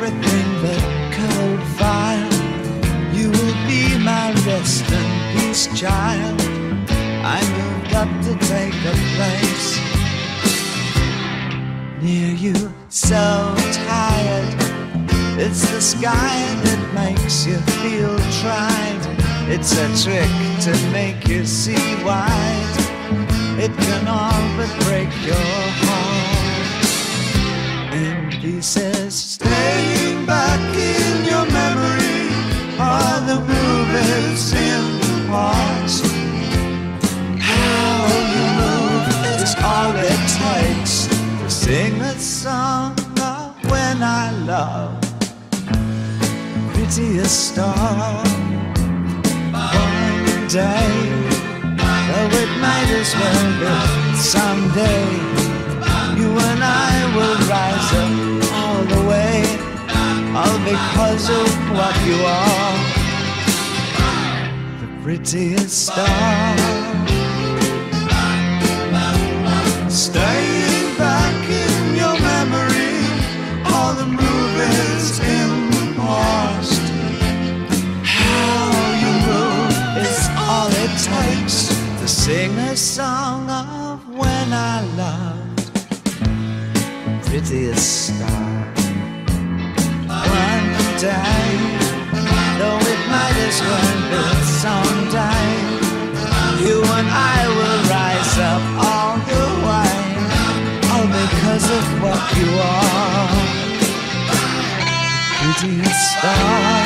everything but colored fire. You will be my rest and peace, child. I moved up to take a place near you. So tired, it's the sky that makes you feel tried. It's a trick to make you see wide. It can all but break your heart in said. Is all it takes to sing a song of when I love the prettiest star one day. Though it might as well be someday. You and I will rise up all the way, all because of what you are. The prettiest star. Staying back in your memory, all the movies in the past. How you move is all it takes to sing a song of when I loved prettiest star. One day, though it might as well be someday, guiding star.